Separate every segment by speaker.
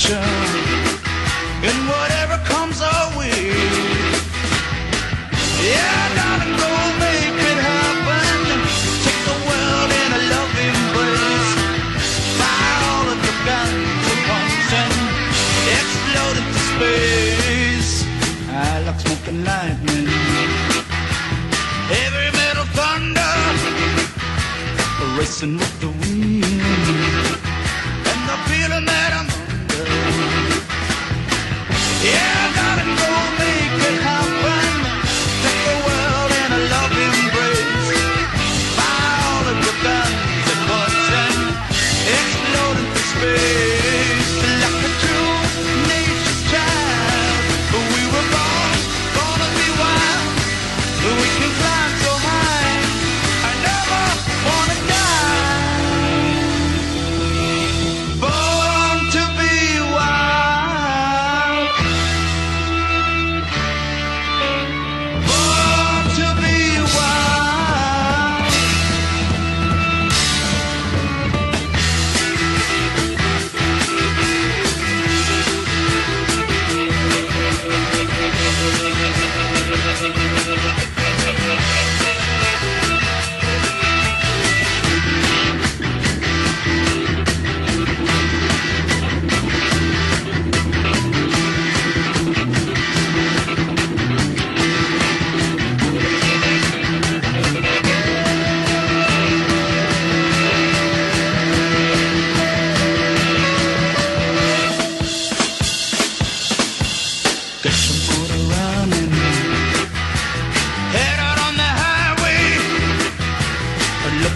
Speaker 1: future and whatever comes our way. Yeah, gotta go make it happen. Take the world in a loving place. Fire all of the guns and pumps and explode into space. Ah, I like smoking lightning. heavy metal thunder, racing with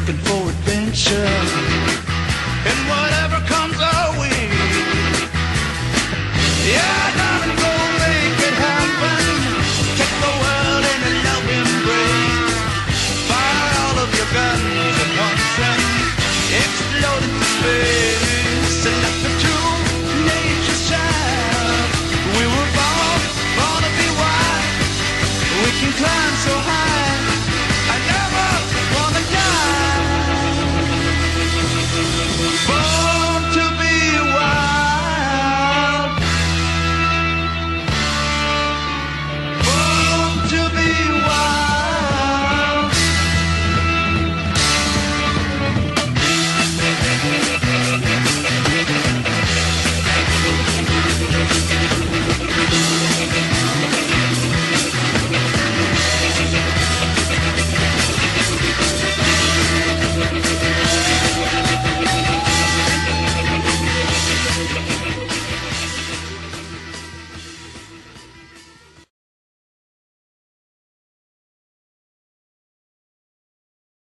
Speaker 1: looking for adventure. And whatever comes our way. Yeah!